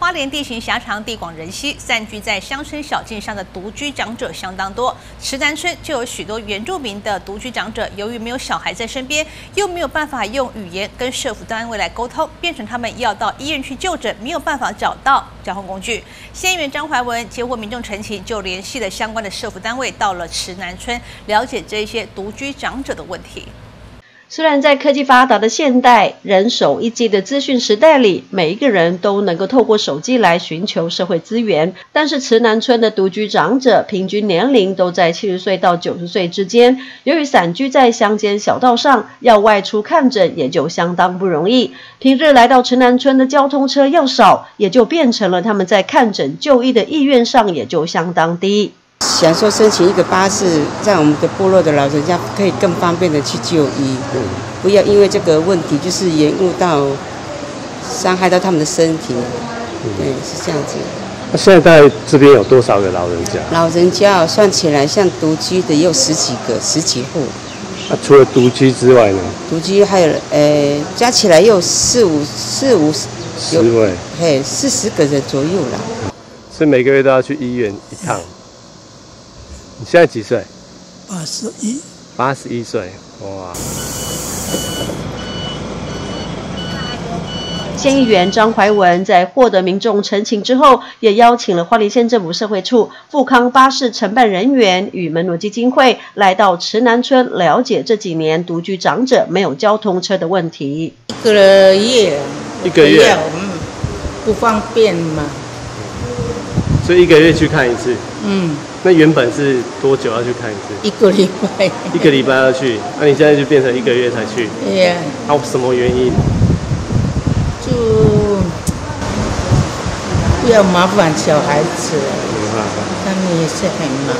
花莲地形狭长，地广人稀，散居在乡村小径上的独居长者相当多。池南村就有许多原住民的独居长者，由于没有小孩在身边，又没有办法用语言跟社福单位来沟通，变成他们要到医院去就诊，没有办法找到交通工具。县议员张怀文接获民众陈情，就联系了相关的社福单位，到了池南村了解这些独居长者的问题。虽然在科技发达的现代、人手一机的资讯时代里，每一个人都能够透过手机来寻求社会资源，但是慈南村的独居长者平均年龄都在七十岁到九十岁之间。由于散居在乡间小道上，要外出看诊也就相当不容易。平日来到慈南村的交通车要少，也就变成了他们在看诊就医的意愿上也就相当低。想说申请一个巴士，在我们的部落的老人家可以更方便的去就医，不要因为这个问题就是延误到伤害到他们的身体，对，是这样子。那现在在这边有多少个老人家？老人家算起来，像独居的也有十几个、十几户。那除了独居之外呢？独居还有，呃，加起来也有四五、四五十位，嘿，四十个人左右了。所以每个月都要去医院一趟。你现在几岁？八十一。八十一岁，哇！县议员张怀文在获得民众陈情之后，也邀请了花莲县政府社会处富康巴士承办人员与门罗基金会来到池南村，了解这几年独居长者没有交通车的问题。一个月，一个月，嗯，不方便嘛。所以一个月去看一次。嗯。那原本是多久要去看一次？一个礼拜。一个礼拜要去，那你现在就变成一个月才去？对呀。啊，什么原因？就不要麻烦小孩子，他们也是很忙。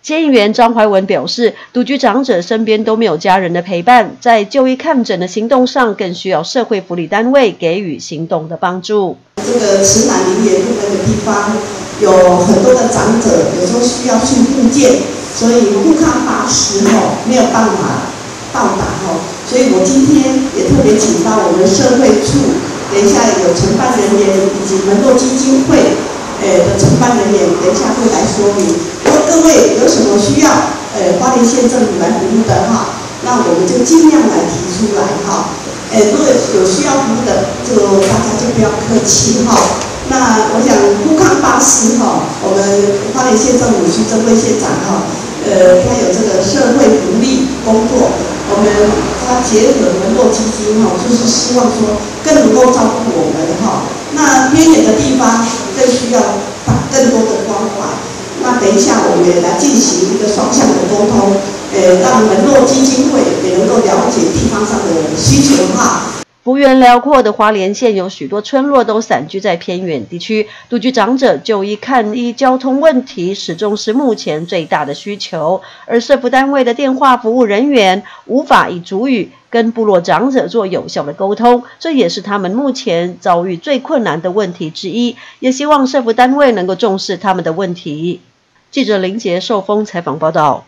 监议员张怀文表示，独居长者身边都没有家人的陪伴，在就医看诊的行动上，更需要社会福利单位给予行动的帮助。这个慈南林园那个地方。有很多的长者，需要去复健，所以护康巴士吼没有办法到达吼，所以我今天也特别请到我们社会处，等一下有承办人员以及门诺基金会诶的承办人员，等一下会来说明。如果各位有什么需要，呃，花莲县政府来服务的哈，那我们就尽量来提出来哈。诶，如果有需要服务的，就大家就不要客气哈。那我想，富康巴士哈，我们花莲县政府区曾贵县长哈，呃，他有这个社会福利工作，我们他结合门诺基金哈，就是希望说更能够照顾我们哈。那偏远的地方更需要更多的关怀。那等一下我们也来进行一个双向的沟通，呃，让门诺基金会也能够了解地方上的需求哈。幅员辽阔的花莲县有许多村落都散居在偏远地区，独居长者就医看医交通问题始终是目前最大的需求。而社福单位的电话服务人员无法以主语跟部落长者做有效的沟通，这也是他们目前遭遇最困难的问题之一。也希望社福单位能够重视他们的问题。记者林杰受封采访报道。